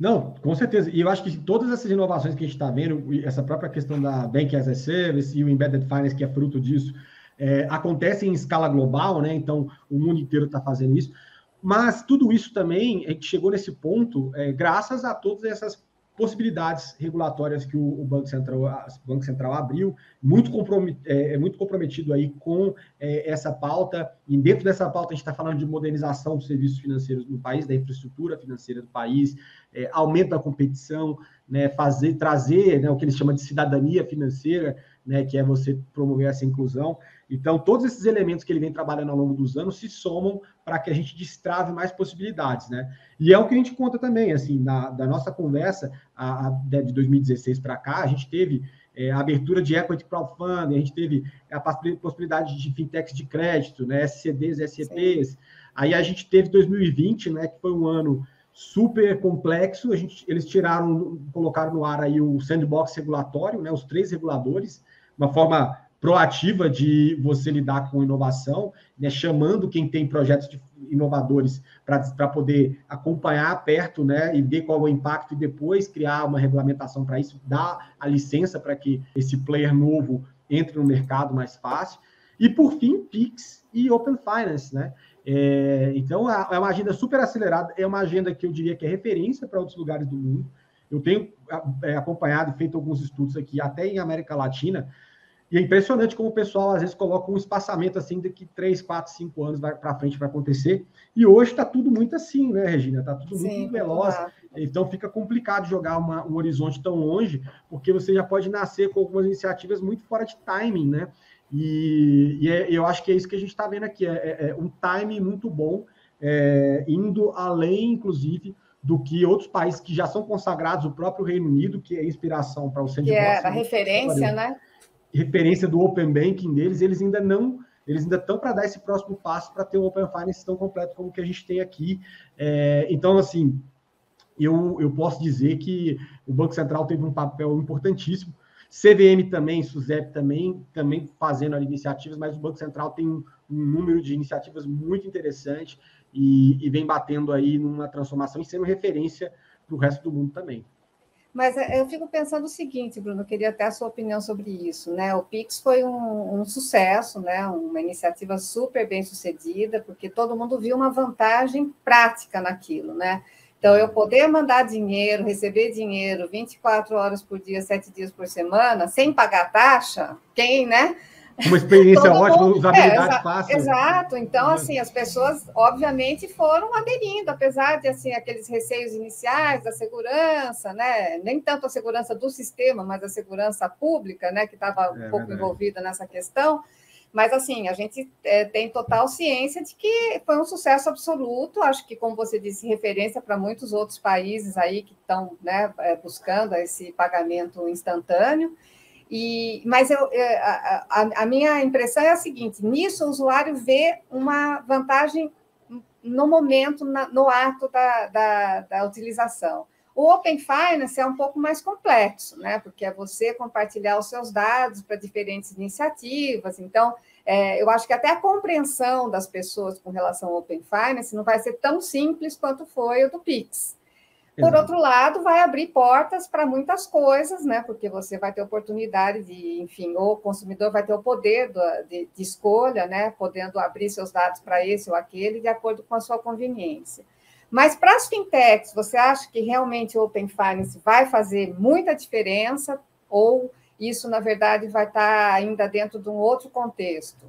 Não, com certeza. E eu acho que todas essas inovações que a gente está vendo, essa própria questão da Bank as a Service e o Embedded Finance, que é fruto disso, é, acontecem em escala global, né? Então, o mundo inteiro está fazendo isso. Mas tudo isso também, a gente chegou nesse ponto é, graças a todas essas possibilidades regulatórias que o, o Banco, Central, o Banco Central abriu, muito, é, é, muito comprometido aí com é, essa pauta, e dentro dessa pauta a gente está falando de modernização dos serviços financeiros no país, da infraestrutura financeira do país, é, aumento da competição, né, fazer, trazer né, o que eles chamam de cidadania financeira, né, que é você promover essa inclusão. Então, todos esses elementos que ele vem trabalhando ao longo dos anos se somam para que a gente destrave mais possibilidades, né? E é o que a gente conta também, assim, na, da nossa conversa a, a, de 2016 para cá, a gente teve é, a abertura de equity crowdfunding, a gente teve a possibilidade de fintechs de crédito, né, SCDs, SCPs. Aí a gente teve 2020, né, que foi um ano super complexo. A gente, eles tiraram, colocaram no ar aí o sandbox regulatório, né, os três reguladores, uma forma proativa de você lidar com inovação, né, chamando quem tem projetos inovadores para poder acompanhar perto né, e ver qual é o impacto e depois criar uma regulamentação para isso, dar a licença para que esse player novo entre no mercado mais fácil. E, por fim, PIX e Open Finance. Né? É, então, é uma agenda super acelerada, é uma agenda que eu diria que é referência para outros lugares do mundo. Eu tenho é, acompanhado e feito alguns estudos aqui, até em América Latina, e é impressionante como o pessoal às vezes coloca um espaçamento assim de que 3, 4, 5 anos para frente vai acontecer. E hoje está tudo muito assim, né, Regina? Está tudo Sim, muito veloz. Então fica complicado jogar uma, um horizonte tão longe, porque você já pode nascer com algumas iniciativas muito fora de timing, né? E, e é, eu acho que é isso que a gente está vendo aqui: é, é, é, um timing muito bom, é, indo além, inclusive, do que outros países que já são consagrados, o próprio Reino Unido, que é inspiração para o centro Que é a referência, né? referência do Open Banking deles, eles ainda não, eles ainda estão para dar esse próximo passo para ter um Open Finance tão completo como que a gente tem aqui. É, então, assim, eu, eu posso dizer que o Banco Central teve um papel importantíssimo. CVM também, SUSEP também, também fazendo iniciativas, mas o Banco Central tem um, um número de iniciativas muito interessante e, e vem batendo aí numa transformação e sendo referência para o resto do mundo também. Mas é, eu fico pensando o seguinte, Bruno, eu queria até a sua opinião sobre isso, né? O Pix foi um, um, sucesso, né? Uma iniciativa super bem sucedida, porque todo mundo viu uma vantagem prática naquilo, né? Então, eu poder mandar dinheiro, receber dinheiro 24 horas por dia, 7 dias por semana, sem pagar taxa, quem, né? Uma experiência ótima, mundo, usabilidade é, fácil. Exato. Então, uhum. assim, as pessoas, obviamente, foram aderindo, apesar de, assim, aqueles receios iniciais da segurança, né? Nem tanto a segurança do sistema, mas a segurança pública, né? Que estava um é, pouco verdade. envolvida nessa questão. Mas, assim, a gente é, tem total ciência de que foi um sucesso absoluto. Acho que, como você disse, referência para muitos outros países aí que estão né, é, buscando esse pagamento instantâneo. E, mas eu, é, a, a, a, minha impressão é a seguinte: nisso o usuário vê uma vantagem no momento, na, no ato da, da, da, utilização. O Open Finance é um pouco mais complexo, né? Porque é você compartilhar os seus dados para diferentes iniciativas. Então, é, eu acho que até a compreensão das pessoas com relação ao Open Finance não vai ser tão simples quanto foi o do Pix. Por outro lado, vai abrir portas para muitas coisas, né? Porque você vai ter oportunidade de, enfim, o consumidor vai ter o poder do, de, de, escolha, né? Podendo abrir seus dados para esse ou aquele de acordo com a sua conveniência. Mas para as fintechs, você acha que realmente o Open Finance vai fazer muita diferença ou isso, na verdade, vai estar ainda dentro de um outro contexto,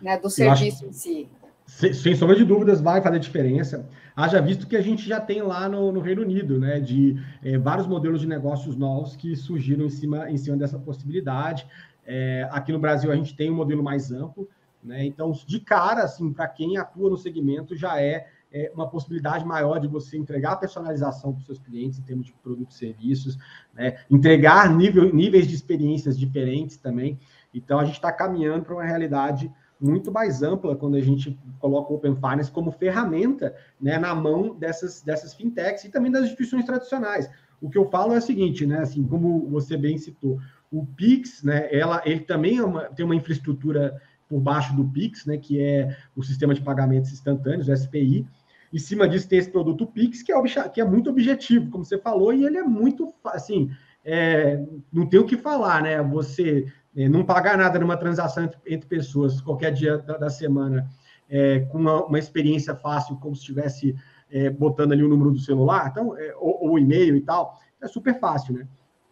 né? Do serviço em si? Sem, sem sombra de dúvidas, vai fazer diferença. Haja visto que a gente já tem lá no, no Reino Unido, né, de é, vários modelos de negócios novos que surgiram em cima, em cima dessa possibilidade. É, aqui no Brasil a gente tem um modelo mais amplo, né, então de cara, assim, para quem atua no segmento já é, é, uma possibilidade maior de você entregar personalização para os seus clientes em termos de produtos e serviços, né, entregar nível, níveis de experiências diferentes também. Então a gente está caminhando para uma realidade muito mais ampla quando a gente coloca o Open Finance como ferramenta né, na mão dessas, dessas fintechs e também das instituições tradicionais. O que eu falo é o seguinte, né, assim, como você bem citou, o Pix, né, ela, ele também é uma, tem uma infraestrutura por baixo do Pix, né, que é o sistema de pagamentos instantâneos, o SPI. Em cima disso tem esse produto Pix, que é, que é muito objetivo, como você falou, e ele é muito, assim, é, não tem o que falar, né? Você é, não pagar nada numa transação entre, entre pessoas, qualquer dia da, da semana, é, com uma, uma, experiência fácil, como se estivesse é, botando ali o número do celular, então, é, ou, o e-mail e tal, é super fácil, né?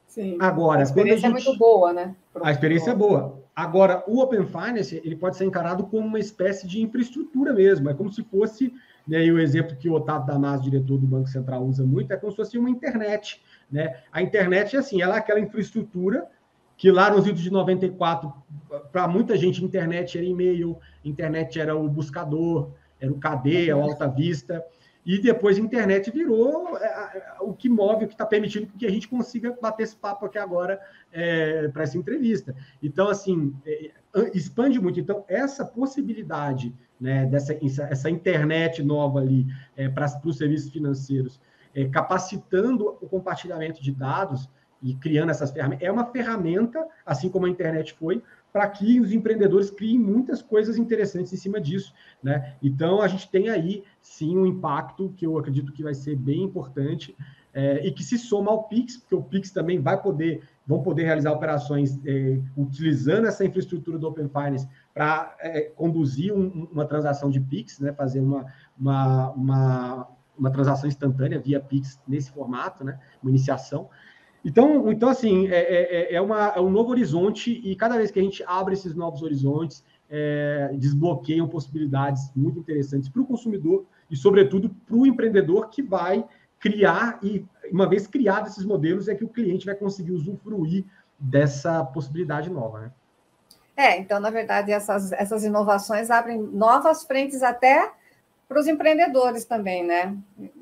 Sim. Agora, a experiência a gente, é muito boa, né? A experiência é boa. Agora, o Open Finance, ele pode ser encarado como uma espécie de infraestrutura mesmo, é como se fosse, e o exemplo que o Otávio Damas, diretor do Banco Central, usa muito, é como se fosse uma internet, né? A internet, assim, ela é aquela infraestrutura que lá nos idos de 94, para muita gente, internet era e-mail, internet era o buscador, era o KD, o Alta Vista, e depois a internet virou é, é, o que move, o que está permitindo que a gente consiga bater esse papo aqui agora é, para essa entrevista. Então, assim, é, expande muito. Então, essa possibilidade né, dessa essa internet nova ali é, para os serviços financeiros, é, capacitando o compartilhamento de dados, e criando essas ferramentas. É uma ferramenta, assim como a internet foi, para que os empreendedores criem muitas coisas interessantes em cima disso, né? Então a gente tem aí sim um impacto que eu acredito que vai ser bem importante é, e que se soma ao Pix, porque o Pix também vai poder, vão poder realizar operações é, utilizando essa infraestrutura do Open Finance para é, conduzir um, uma transação de Pix, né? Fazer uma, uma, uma, uma transação instantânea via Pix nesse formato, né? Uma iniciação. Então, então assim, é, é, é, é, uma, é um novo horizonte e cada vez que a gente abre esses novos horizontes, é, desbloqueiam possibilidades muito interessantes para o consumidor e, sobretudo, para o empreendedor que vai criar e, uma vez criados esses modelos, é que o cliente vai conseguir usufruir dessa possibilidade nova, né? É, então, na verdade, essas, essas inovações abrem novas frentes até para os empreendedores também, né?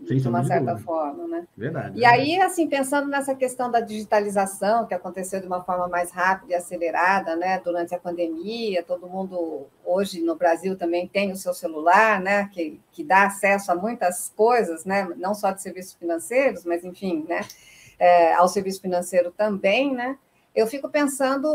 Sim, de uma certa dúvida. forma, né? Verdade. E verdade. aí, assim, pensando nessa questão da digitalização, que aconteceu de uma forma mais rápida e acelerada, né? Durante a pandemia, todo mundo hoje no Brasil também tem o seu celular, né? Que, que dá acesso a muitas coisas, né? Não só de serviços financeiros, mas enfim, né? É, ao serviço financeiro também, né? Eu fico pensando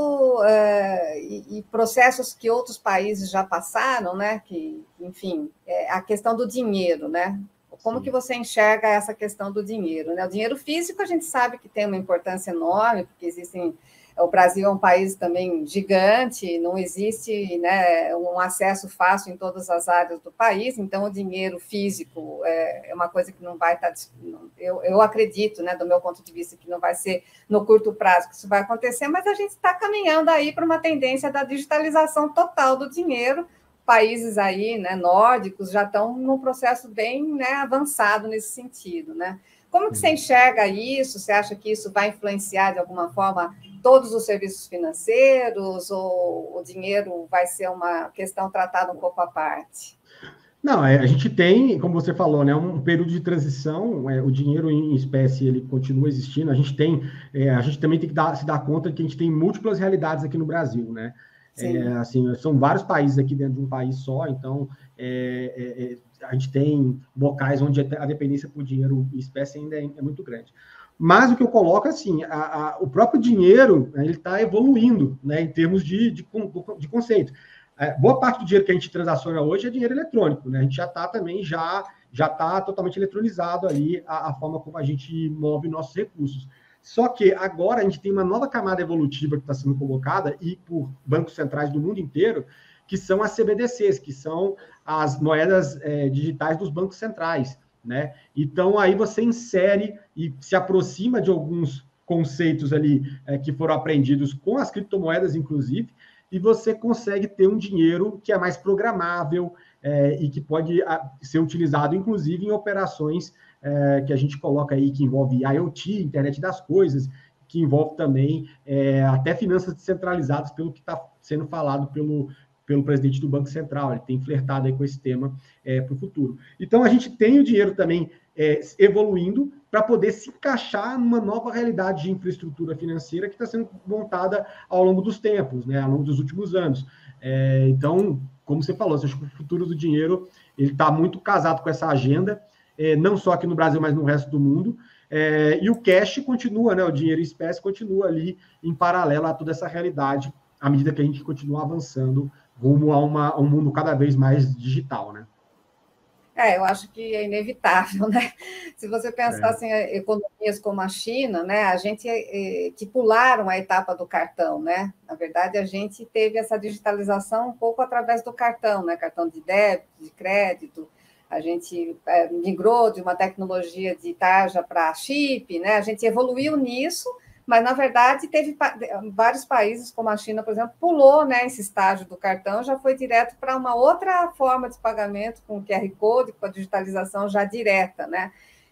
e, e, processos que outros países já passaram, né? Que, enfim, é a questão do dinheiro, né? Como Sim. que você enxerga essa questão do dinheiro? Né? O dinheiro físico a gente sabe que tem uma importância enorme, porque existem o Brasil é um país também gigante, não existe né, um acesso fácil em todas as áreas do país, então o dinheiro físico é, é uma coisa que não vai estar. Tá eu, eu acredito, né, do meu ponto de vista, que não vai ser no curto prazo que isso vai acontecer, mas a gente está caminhando aí para uma tendência da digitalização total do dinheiro. Países aí, né, nórdicos, já estão num processo bem né, avançado nesse sentido, né? Como que você uhum. enxerga isso? Você acha que isso vai influenciar de alguma forma todos os serviços financeiros ou o dinheiro vai ser uma questão tratada um pouco à parte? Não, é, a gente tem, como você falou, né, um período de transição. É, o dinheiro em espécie ele continua existindo. A gente tem, é, a gente também tem que dar, se dar conta que a gente tem múltiplas realidades aqui no Brasil, né? É, assim, são vários países aqui dentro de um país só, então é, a gente tem locais onde a dependência por dinheiro em espécie ainda é, muito grande. Mas o que eu coloco assim, a, a, o próprio dinheiro né, ele está evoluindo, né, em termos de, de, de conceito. É, boa parte do dinheiro que a gente transaciona hoje é dinheiro eletrônico, né? A gente já está também já já está totalmente eletronizado ali a, a, forma como a gente move nossos recursos. Só que agora a gente tem uma nova camada evolutiva que está sendo colocada e por bancos centrais do mundo inteiro, que são as CBDCs, que são as moedas é, digitais dos bancos centrais, né? Então aí você insere e se aproxima de alguns conceitos ali é, que foram aprendidos com as criptomoedas, inclusive, e você consegue ter um dinheiro que é mais programável é, e que pode ser utilizado, inclusive, em operações é, que a gente coloca aí, que envolve IoT, internet das coisas, que envolve também é, até finanças descentralizadas, pelo que está sendo falado pelo, pelo presidente do Banco Central. Ele tem flertado aí com esse tema é, para o futuro. Então, a gente tem o dinheiro também é, evoluindo para poder se encaixar numa nova realidade de infraestrutura financeira que está sendo montada ao longo dos tempos, né, ao longo dos últimos anos. É, então, como você falou, acho que o futuro do dinheiro ele está muito casado com essa agenda, é, não só aqui no Brasil, mas no resto do mundo. É, e o cash continua, né, o dinheiro em espécie continua ali em paralelo a toda essa realidade, à medida que a gente continua avançando rumo a, uma, a um mundo cada vez mais digital, né? É, eu acho que é inevitável, né? Se você pensar é. assim, economias como a China, né? A gente é, que pularam a etapa do cartão, né? Na verdade, a gente teve essa digitalização um pouco através do cartão, né? Cartão de débito, de crédito. A gente é, migrou de uma tecnologia de tarja para chip, né? A gente evoluiu nisso mas na verdade teve vários países, como a China, por exemplo, pulou né, esse estágio do cartão, já foi direto para uma outra forma de pagamento com QR Code, com a digitalização já direta, né?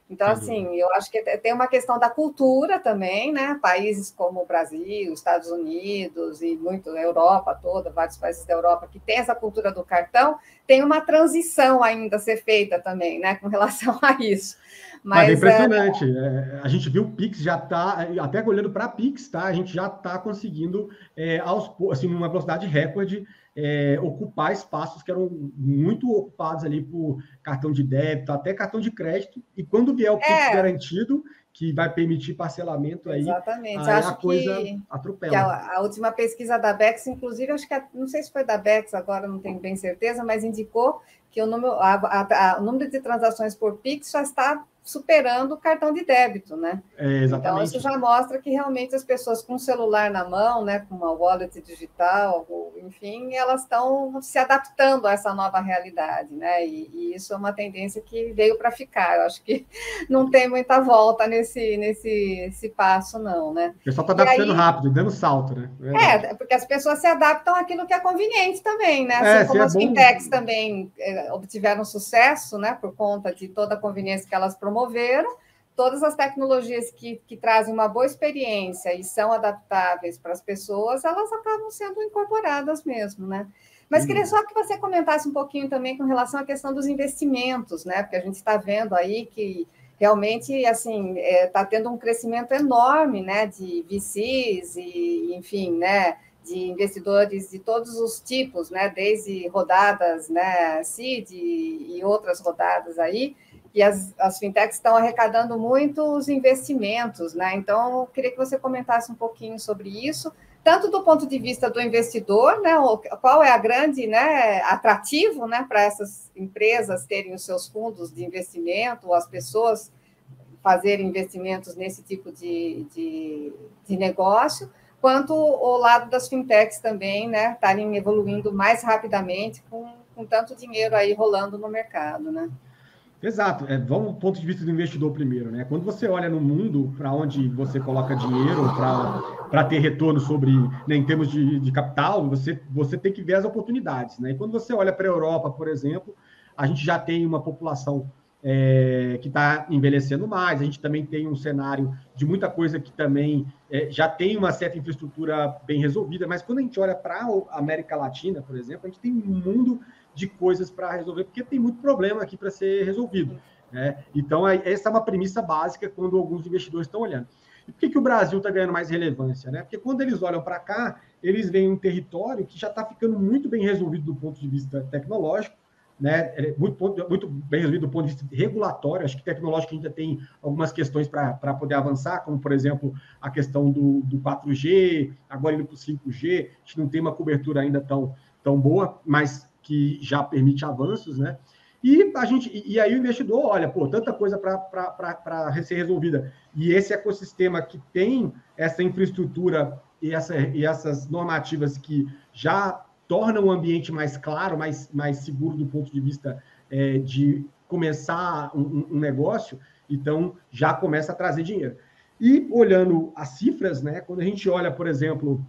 Então, assim, eu acho que tem uma questão da cultura também, né? Países como o Brasil, Estados Unidos e muito a Europa toda, vários países da Europa que tem essa cultura do cartão, tem uma transição ainda a ser feita também, né? Com relação a isso. Mas, Mas é impressionante. É... a gente viu o Pix já está, até olhando para Pix, tá? A gente já está conseguindo, é, aos, assim, numa velocidade recorde, é, ocupar espaços que eram muito ocupados ali por cartão de débito, até cartão de crédito. E quando vier o Pix é. garantido, que vai permitir parcelamento aí, Exatamente. aí Acho a coisa que, atropela. Que a, a, última pesquisa da Bex, inclusive, acho que a, não sei se foi da Bex agora, não tenho bem certeza, mas indicou que o número, a, o número de transações por Pix já está superando o cartão de débito, né? É, então, isso já mostra que realmente as pessoas com o celular na mão, né, com uma wallet digital, enfim, elas estão se adaptando a essa nova realidade, né? E, e isso é uma tendência que veio para ficar. Eu acho que não tem muita volta nesse, nesse esse passo, não, né? O pessoal está adaptando aí, rápido, dando salto, né? É, porque as pessoas se adaptam àquilo que é conveniente também, né? Assim é, como é as fintechs também é, obtiveram sucesso, né, por conta de toda a conveniência que elas promoveram todas as tecnologias que, que trazem uma boa experiência e são adaptáveis para as pessoas, elas acabam sendo incorporadas mesmo, né? Mas queria só que você comentasse um pouquinho também com relação à questão dos investimentos, né? Porque a gente está vendo aí que realmente assim está é, tá tendo um crescimento enorme, né? De VCs e, enfim, né? De investidores de todos os tipos, né? Desde rodadas, né? Seed e outras rodadas aí e as, as fintechs estão arrecadando muitos investimentos, né? Então, eu queria que você comentasse um pouquinho sobre isso, tanto do ponto de vista do investidor, né? Qual é a grande, né, atrativo, né, para essas empresas terem os seus fundos de investimento, ou as pessoas fazerem investimentos nesse tipo de, de, de negócio, quanto o lado das fintechs também, né, estarem evoluindo mais rapidamente com, com tanto dinheiro aí rolando no mercado, né? Exato. É, vamos do ponto de vista do investidor primeiro, né? Quando você olha no mundo para onde você coloca dinheiro para ter retorno sobre, né, em termos de, de capital, você, você tem que ver as oportunidades, né? E quando você olha para a Europa, por exemplo, a gente já tem uma população é, que está envelhecendo mais, a gente também tem um cenário de muita coisa que também é, já tem uma certa infraestrutura bem resolvida, mas quando a gente olha para a América Latina, por exemplo, a gente tem um mundo de coisas para resolver, porque tem muito problema aqui para ser resolvido. Né? Então, essa é uma premissa básica quando alguns investidores estão olhando. E por que, que o Brasil está ganhando mais relevância? Né? Porque quando eles olham para cá, eles veem um território que já está ficando muito bem resolvido do ponto de vista tecnológico, né? É muito, muito bem resolvido do ponto de vista regulatório. Acho que tecnológico ainda tem algumas questões para poder avançar, como, por exemplo, a questão do, do 4G, agora indo para o 5G. A gente não tem uma cobertura ainda tão, tão boa, mas que já permite avanços, né? E a gente e aí o investidor olha, pô, tanta coisa para ser resolvida. E esse ecossistema que tem essa infraestrutura e, essa, e essas normativas que já tornam o ambiente mais claro, mais, mais seguro do ponto de vista é, de começar um, um, negócio, então já começa a trazer dinheiro. E olhando as cifras, né, quando a gente olha, por exemplo,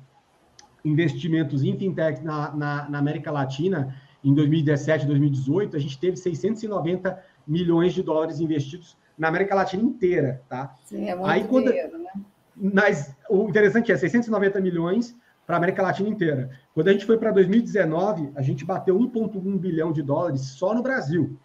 investimentos em fintech na, na, na América Latina, em 2017, 2018, a gente teve 690 milhões de dólares investidos na América Latina inteira, tá? Sim, é muito Aí, quando, dinheiro, né? Mas o interessante é 690 milhões para a América Latina inteira. Quando a gente foi para 2019, a gente bateu 1,1 bilhão de dólares só no Brasil.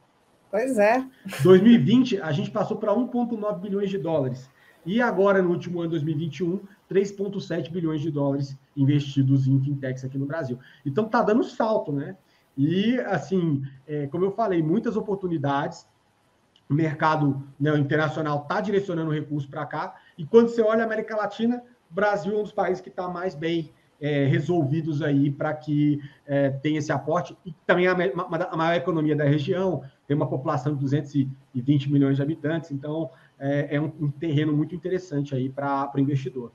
Pois é. 2020, a gente passou para 1,9 bilhões de dólares. E agora, no último ano, 2021, 3,7 bilhões de dólares investidos em fintechs aqui no Brasil. Então, está dando salto, né? E, assim, é, como eu falei, muitas oportunidades. O mercado né, internacional está direcionando recursos para cá. E quando você olha a América Latina, o Brasil é um dos países que está mais bem é, resolvidos aí para que é, tenha esse aporte. E também a, a, maior economia da região, tem uma população de 220 milhões de habitantes, então é, é um, um, terreno muito interessante aí para o investidor.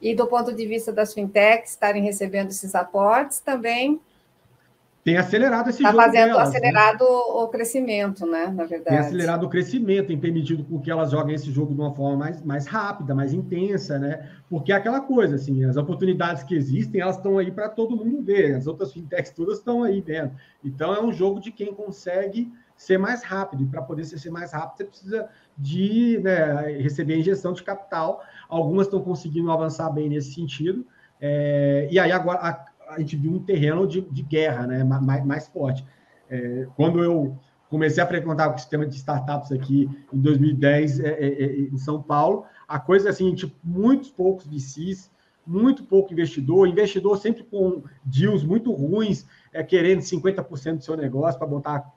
E do ponto de vista das fintechs estarem recebendo esses aportes, também tem acelerado esse tá jogo. Está fazendo delas, né? acelerado né? o crescimento, né? Na verdade. Tem acelerado o crescimento, tem permitido com que elas joguem esse jogo de uma forma mais, mais rápida, mais intensa, né? Porque é aquela coisa, assim, as oportunidades que existem, elas estão aí para todo mundo ver. As outras fintechs todas estão aí vendo. Então é um jogo de quem consegue ser mais rápido. E para poder ser mais rápido, você precisa de né, receber injeção de capital. Algumas estão conseguindo avançar bem nesse sentido. É, e aí agora a, gente viu um terreno de, de guerra né, mais, mais forte. É, quando eu comecei a frequentar o sistema de startups aqui em 2010 é, é, é, em São Paulo, a coisa assim, tipo, muitos poucos VCs, muito pouco investidor, investidor sempre com deals muito ruins, é, querendo 50% do seu negócio para botar,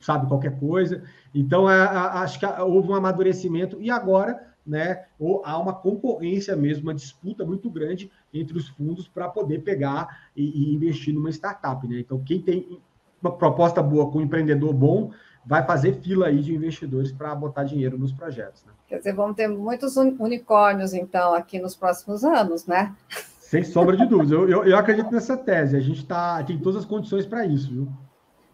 sabe, qualquer coisa. Então, é, acho que houve um amadurecimento e agora né, ou há uma concorrência mesmo, uma disputa muito grande entre os fundos para poder pegar e, e, investir numa startup. Né? Então, quem tem uma proposta boa com um empreendedor bom, vai fazer fila aí de investidores para botar dinheiro nos projetos. Né? Quer dizer, vamos ter muitos unicórnios, então, aqui nos próximos anos, né? Sem sombra de dúvidas. Eu, eu, eu acredito nessa tese. A gente tá, tem todas as condições para isso, viu?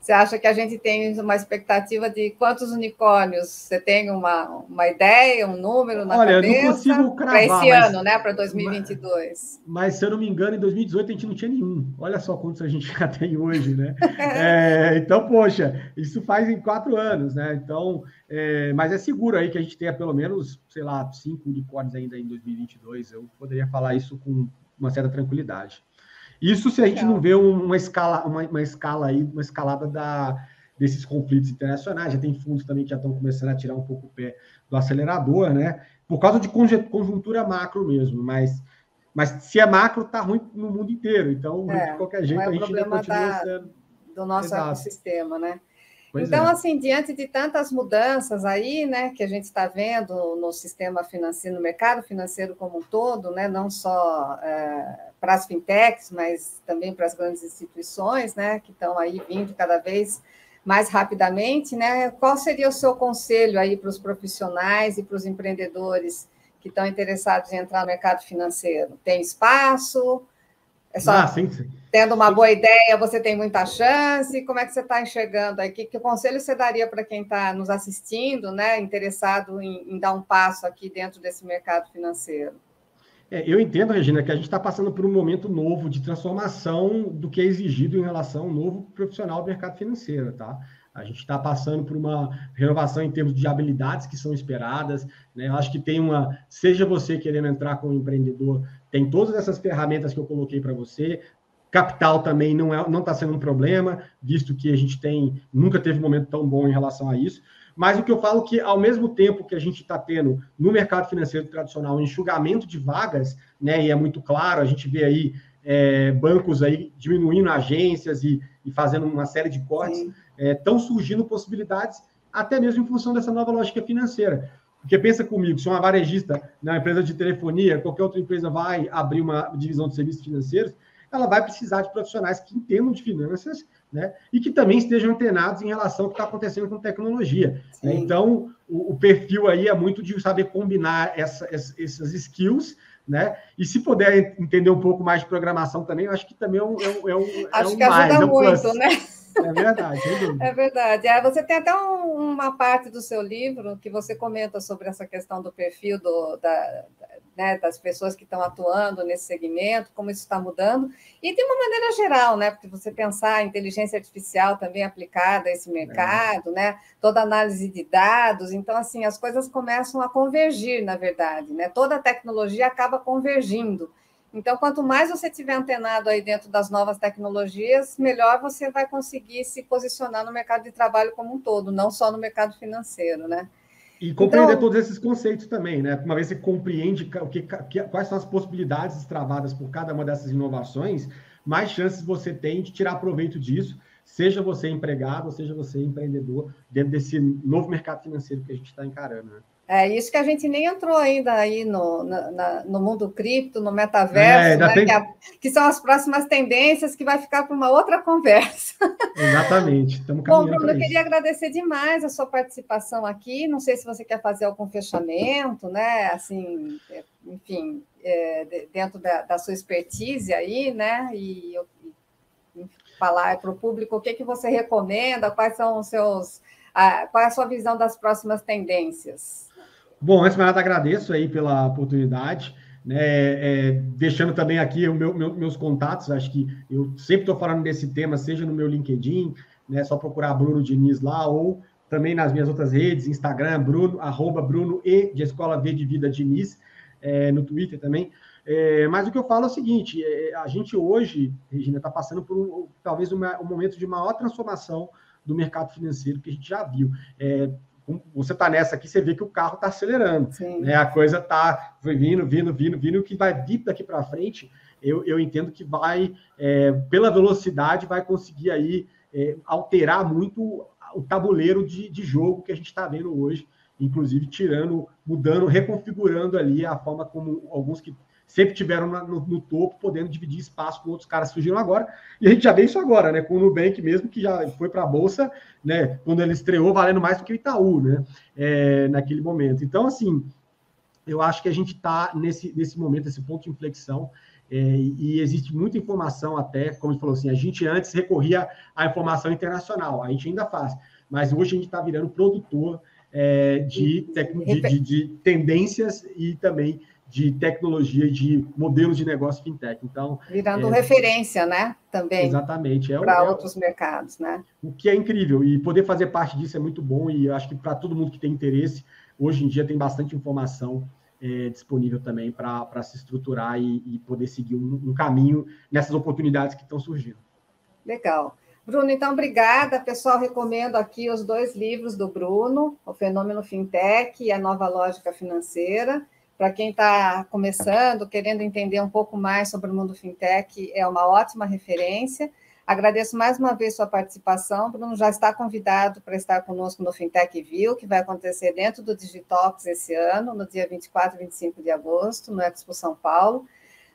Você acha que a gente tem uma expectativa de quantos unicórnios? Você tem uma, uma ideia, um número na Olha, cabeça? eu não consigo cravar. Para esse mas, ano, né? Para 2022. Mas, mas, se eu não me engano, em 2018 a gente não tinha nenhum. Olha só quantos a gente já tem hoje, né? é, então, poxa, isso faz em quatro anos, né? Então, é, mas é seguro aí que a gente tenha pelo menos, sei lá, cinco unicórnios ainda em 2022. Eu poderia falar isso com uma certa tranquilidade. Isso se a gente não vê uma escala, uma, uma escala aí, uma escalada da, desses conflitos internacionais. Já tem fundos também que já estão começando a tirar um pouco o pé do acelerador, né? Por causa de conjuntura macro mesmo, mas, mas se é macro, está ruim no mundo inteiro. Então, é, de qualquer jeito, é a gente ainda continua da, sendo... do nosso Exato. ecossistema, né? Pois então, é. assim, diante de tantas mudanças aí, né, que a gente está vendo no sistema financeiro, no mercado financeiro como um todo, né, não só é, para as fintechs, mas também para as grandes instituições, né, que estão aí vindo cada vez mais rapidamente, né, qual seria o seu conselho aí para os profissionais e para os empreendedores que estão interessados em entrar no mercado financeiro? Tem espaço? É só ah, sim, sim. tendo uma boa ideia, você tem muita chance. Como é que você está enxergando aí? Que, que conselho você daria para quem está nos assistindo, né, interessado em, em, dar um passo aqui dentro desse mercado financeiro? É, eu entendo, Regina, que a gente está passando por um momento novo de transformação do que é exigido em relação ao novo profissional do mercado financeiro, tá? A gente está passando por uma renovação em termos de habilidades que são esperadas. Né? Eu acho que tem uma. Seja você querendo entrar como empreendedor, tem todas essas ferramentas que eu coloquei para você. Capital também não está é, não tá sendo um problema, visto que a gente tem nunca teve um momento tão bom em relação a isso. Mas o que eu falo que, ao mesmo tempo que a gente está tendo no mercado financeiro tradicional um enxugamento de vagas, né, e é muito claro, a gente vê aí é, bancos aí diminuindo agências e, e, fazendo uma série de cortes, estão é, surgindo possibilidades, até mesmo em função dessa nova lógica financeira. Porque pensa comigo, se uma varejista, uma empresa de telefonia, qualquer outra empresa vai abrir uma divisão de serviços financeiros, ela vai precisar de profissionais que entendam de finanças, né, e que também estejam antenados em relação ao que está acontecendo com tecnologia. Né? Então, o, o, perfil aí é muito de saber combinar essa, essa, essas skills, né? E se puder entender um pouco mais de programação também, eu acho que também é um, é um, é um Acho é um que mais, ajuda é um muito, plus. né? É verdade, É verdade. É, você tem até um, uma parte do seu livro que você comenta sobre essa questão do perfil do, da, né, das pessoas que estão atuando nesse segmento, como isso está mudando, e de uma maneira geral, né? Porque você pensar a inteligência artificial também aplicada a esse mercado, é. né? Toda análise de dados, então assim as coisas começam a convergir, na verdade, né? Toda a tecnologia acaba convergindo. Então, quanto mais você tiver antenado aí dentro das novas tecnologias, melhor você vai conseguir se posicionar no mercado de trabalho como um todo, não só no mercado financeiro, né? E compreender então, todos esses conceitos também, né? Uma vez você compreende o que, que, quais são as possibilidades travadas por cada uma dessas inovações, mais chances você tem de tirar proveito disso, seja você empregado, seja você empreendedor, dentro desse novo mercado financeiro que a gente está encarando. Né? É isso que a gente nem entrou ainda aí no, na, no mundo cripto, no metaverso, é, né? tem... que, é, que, são as próximas tendências que vai ficar para uma outra conversa. Exatamente. Estamos Bom, Bruno, eu queria agradecer demais a sua participação aqui. Não sei se você quer fazer algum fechamento, né? Assim, é, enfim, é, dentro da, da, sua expertise aí, né? E eu, falar para o público o que, que você recomenda, quais são os seus. A, qual é a sua visão das próximas tendências? Bom, antes de mais nada, agradeço aí pela oportunidade. Né, é, deixando também aqui meu, meu, meus contatos, acho que eu sempre estou falando desse tema, seja no meu LinkedIn, né, só procurar Bruno Diniz lá, ou também nas minhas outras redes, Instagram, Bruno, arroba Bruno e de Escola V de Vida Diniz, é, no Twitter também. É, mas o que eu falo é o seguinte: é, a gente hoje, Regina, está passando por um, talvez uma, um momento de maior transformação do mercado financeiro que a gente já viu. É, você está nessa aqui, você vê que o carro está acelerando. Né? A coisa está vindo, vindo, vindo, vindo. O que vai vir daqui para frente, eu, eu entendo que vai, é, pela velocidade, vai conseguir aí é, alterar muito o tabuleiro de, de jogo que a gente está vendo hoje, inclusive tirando, mudando, reconfigurando ali a forma como alguns que sempre tiveram no, no, topo, podendo dividir espaço com outros caras surgiram agora. E a gente já vê isso agora, né? Com o Nubank mesmo, que já foi para a Bolsa, né? Quando ele estreou, valendo mais do que o Itaú, né? É, naquele momento. Então, assim, eu acho que a gente está nesse, nesse momento, nesse ponto de inflexão. É, e existe muita informação até, como você falou assim, a gente antes recorria à informação internacional, a gente ainda faz, mas hoje a gente está virando produtor é, de, de, de, de, tendências e também de tecnologia e de modelos de negócio fintech. Então, virando é, referência, né? Também. Exatamente. É para é, outros mercados, né? O que é incrível e poder fazer parte disso é muito bom e acho que para todo mundo que tem interesse, hoje em dia tem bastante informação é, disponível também para se estruturar e, e, poder seguir um, um caminho nessas oportunidades que estão surgindo. Legal. Bruno, então, obrigada. Pessoal, recomendo aqui os dois livros do Bruno, O Fenômeno Fintech e a Nova Lógica Financeira. Para quem está começando, querendo entender um pouco mais sobre o mundo fintech, é uma ótima referência. Agradeço mais uma vez sua participação. Bruno já está convidado para estar conosco no Fintech View, que vai acontecer dentro do Digitox esse ano, no dia 24 e 25 de agosto, no Expo São Paulo.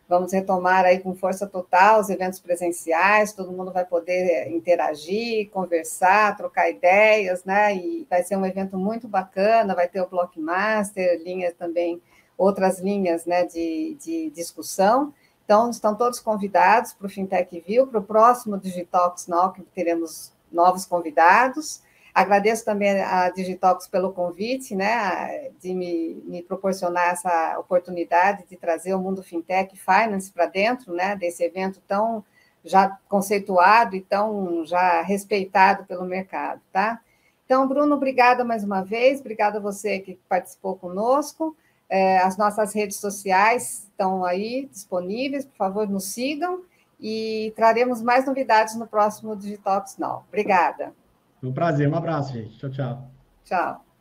Vamos retomar aí com força total os eventos presenciais, todo mundo vai poder interagir, conversar, trocar ideias, né? E vai ser um evento muito bacana, vai ter o Blockmaster, linhas também outras linhas né, de, de discussão. Então, estão todos convidados para o Fintech View, para o próximo Digitox Now, que teremos novos convidados. Agradeço também a Digitox pelo convite, né, de me, me, proporcionar essa oportunidade de trazer o mundo fintech finance para dentro, né, desse evento tão já conceituado e tão já respeitado pelo mercado, tá? Então, Bruno, obrigada mais uma vez, obrigada a você que participou conosco. É, as nossas redes sociais estão aí disponíveis, por favor, nos sigam. e traremos mais novidades no próximo Digitox Now. Obrigada. Foi um prazer, um abraço, gente. Tchau, tchau. Tchau.